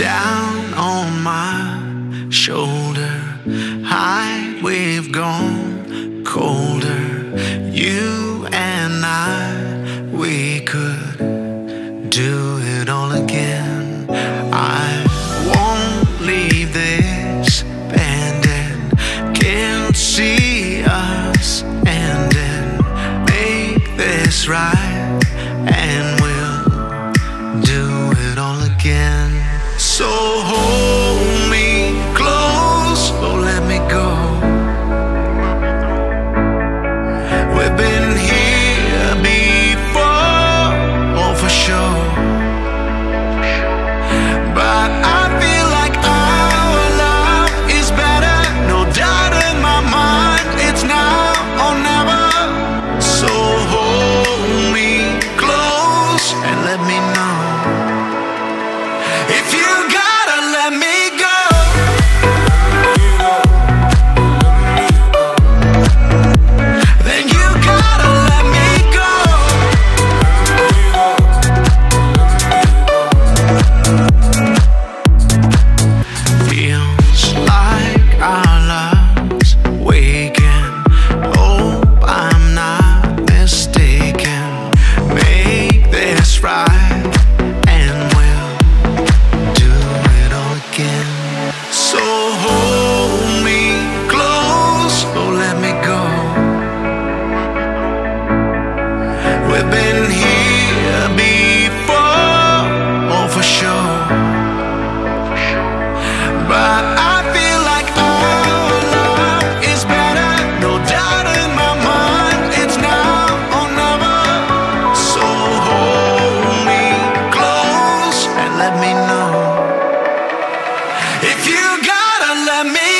down on my shoulder. High, we've gone colder. You and I, we could do it all again. I won't leave this abandoned. Can't see us ending. Make this right. So You gotta let me